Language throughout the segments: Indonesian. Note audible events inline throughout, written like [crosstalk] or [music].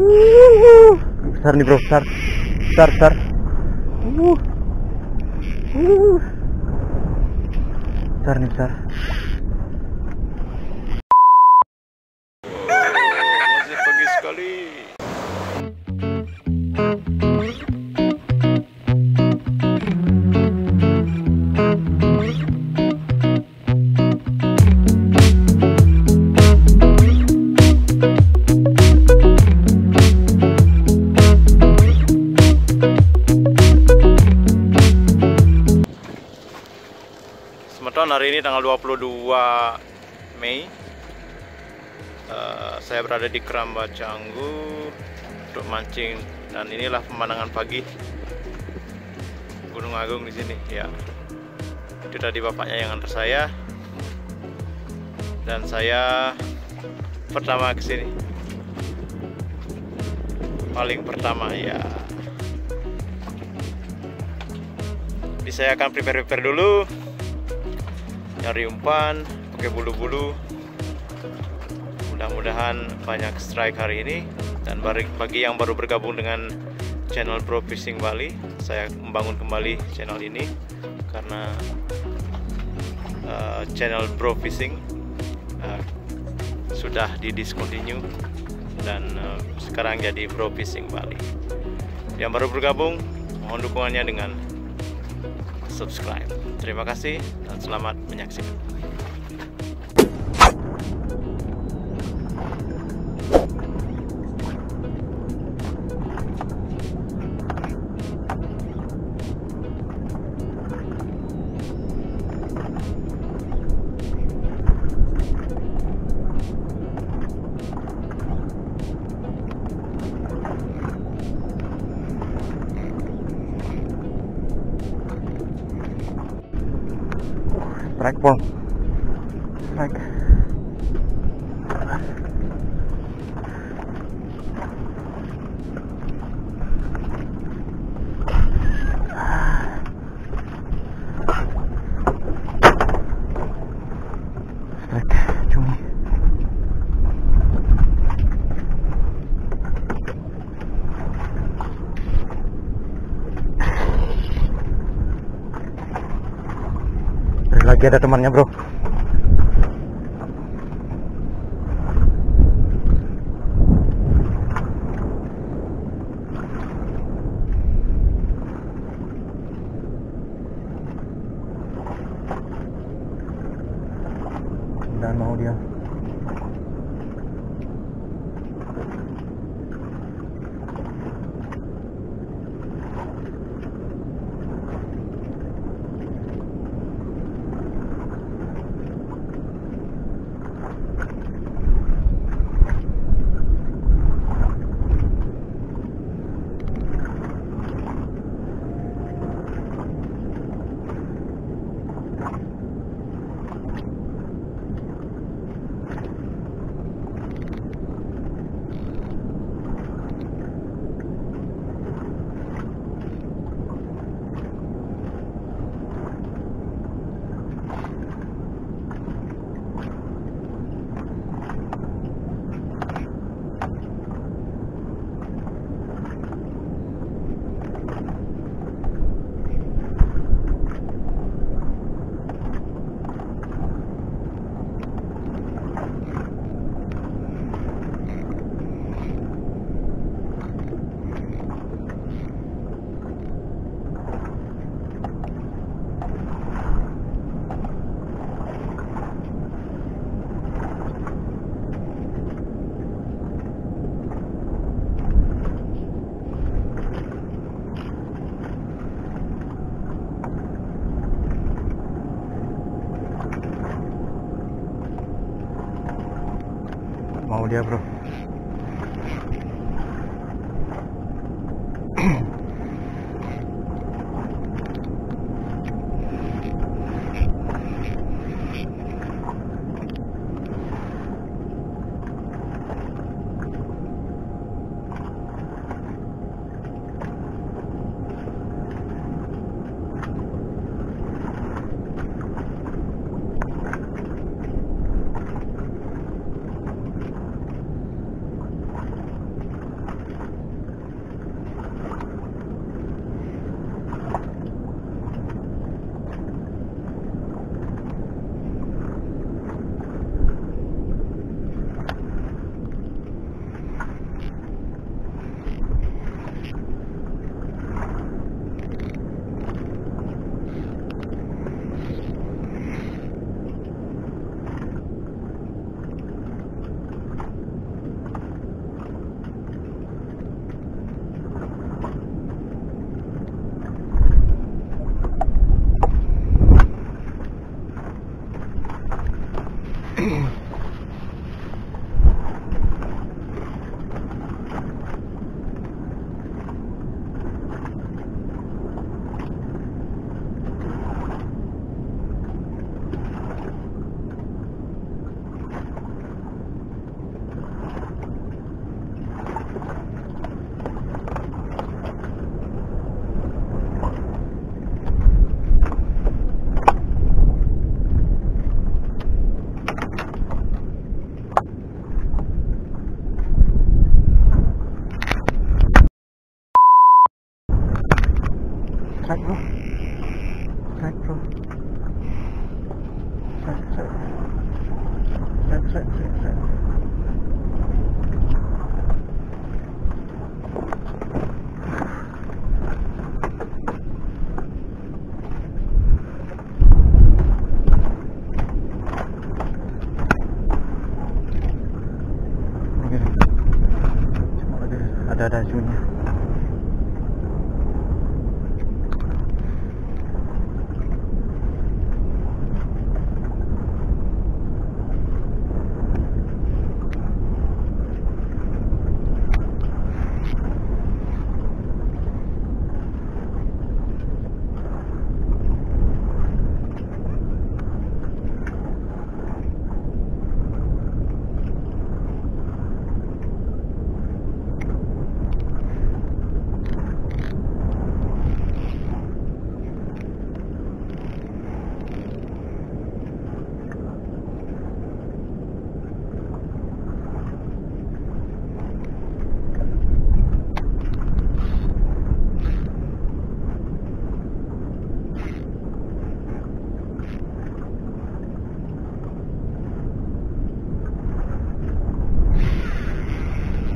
Besar nih bro, besar, besar, besar. Besar nih besar. 22 Mei Eh, saya berada di Keramba Canggu untuk mancing dan inilah pemandangan pagi Gunung Agung di sini ya. Itu tadi bapaknya yang antar saya dan saya pertama ke sini. Paling pertama ya. Jadi saya akan prepare-prepare dulu nyari umpan pakai bulu-bulu. Mudah-mudahan banyak strike hari ini. Dan bagi yang baru bergabung dengan channel Bro Fishing Bali saya membangun kembali channel ini karena uh, channel Bro Fishing uh, sudah di discontinue dan uh, sekarang jadi Bro Fishing Bali. Yang baru bergabung mohon dukungannya dengan subscribe terima kasih dan selamat menyaksikan Strike ball, strike. Strike, cumi. Lagi ada temannya bro. Dan mau dia. Mau dia bro. Strike bro strike bro strike strike strike strike strike strike Oke. Cuma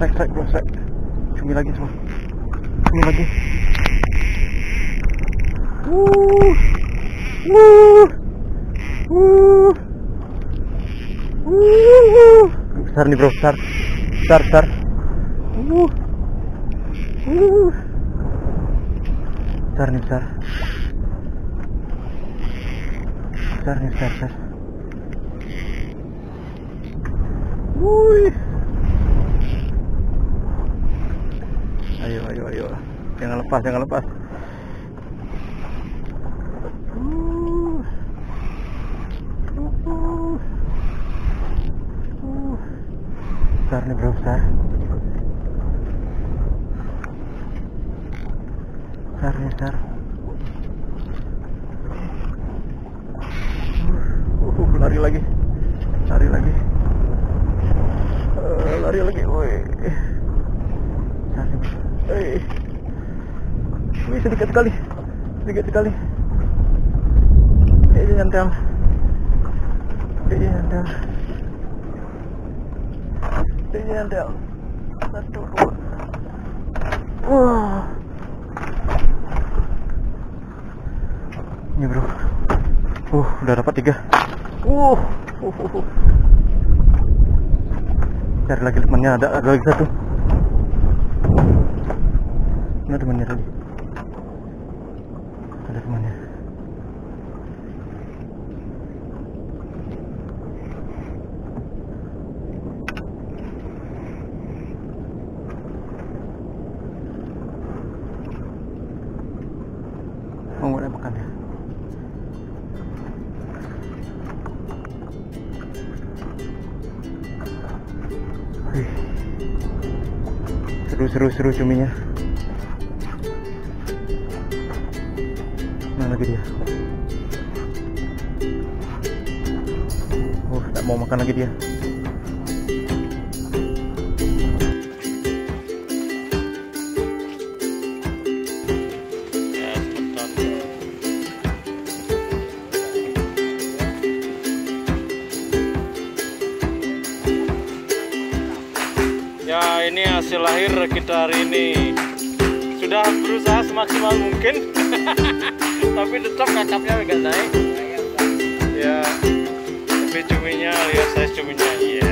Strike, strike, bro, strike. Cumi lagi semua. Cumi lagi. Wuh. Wuh. Wuh. Wuh. Besar nih bro, besar. Besar, besar. Wuh. Wuh. Besar nih, besar. Besar nih, besar, besar. Wuih. Jangan lepas, jangan lepas. Uh. Uh. Uh. Besar nih bro, besar. Besar nih, besar. Uh, uh, lari lagi. Lari lagi. Eh, lari lagi. Woi. Besar Wih, sedikit sekali. Sedikit sekali. Eh, nyantel. Eh, nyantel. Eh, nyantel. Satu, dua. Wah. Ini bro. Uh, udah dapat tiga. Uh, uh, uh, uh. Cari lagi temannya ada, ada lagi satu. Ini temannya lagi. Seru seru seru cuminya. Mana lagi dia? Oh, tak mau makan lagi dia. Hasil akhir kita hari ini. Sudah berusaha semaksimal mungkin, [laughs] tapi tetap kakapnya agak naik. Ya, tapi cuminya lihat size cuminya, iya.